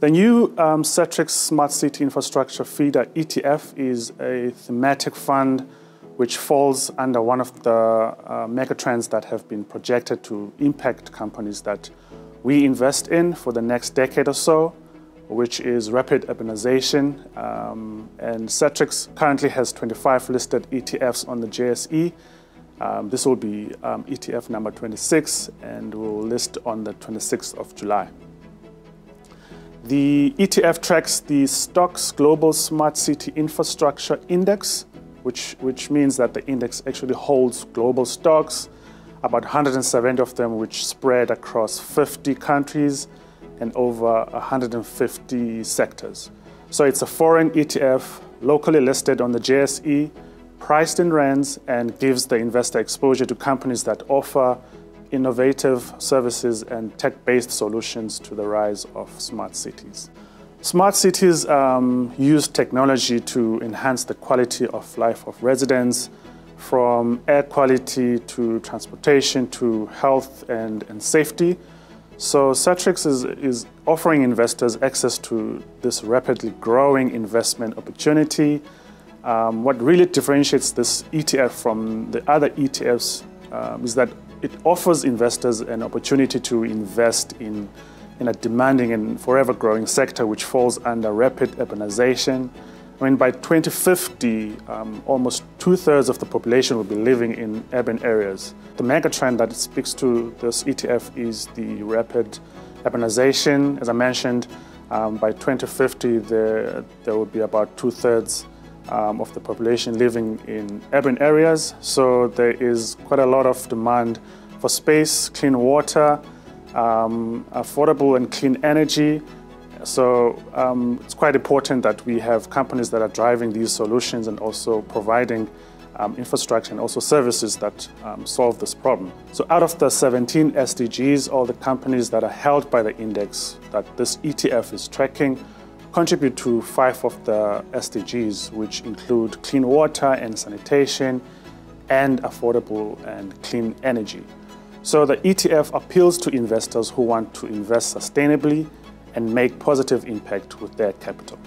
The new um, Satrix Smart City Infrastructure Feeder ETF is a thematic fund which falls under one of the uh, megatrends that have been projected to impact companies that we invest in for the next decade or so, which is rapid urbanization. Um, and Satrix currently has 25 listed ETFs on the JSE. Um, this will be um, ETF number 26 and will list on the 26th of July. The ETF tracks the STOXX Global Smart City Infrastructure Index, which, which means that the index actually holds global stocks, about 170 of them, which spread across 50 countries and over 150 sectors. So it's a foreign ETF, locally listed on the JSE, priced in rands, and gives the investor exposure to companies that offer innovative services and tech-based solutions to the rise of smart cities. Smart cities um, use technology to enhance the quality of life of residents, from air quality to transportation to health and, and safety. So Satrix is, is offering investors access to this rapidly growing investment opportunity. Um, what really differentiates this ETF from the other ETFs um, is that it offers investors an opportunity to invest in, in a demanding and forever growing sector which falls under rapid urbanization. I mean, by 2050, um, almost two thirds of the population will be living in urban areas. The mega trend that speaks to this ETF is the rapid urbanization. As I mentioned, um, by 2050, there, there will be about two thirds um, of the population living in urban areas. So there is quite a lot of demand for space, clean water, um, affordable and clean energy. So um, it's quite important that we have companies that are driving these solutions and also providing um, infrastructure and also services that um, solve this problem. So out of the 17 SDGs, all the companies that are held by the index that this ETF is tracking contribute to five of the SDGs, which include clean water and sanitation, and affordable and clean energy. So the ETF appeals to investors who want to invest sustainably and make positive impact with their capital.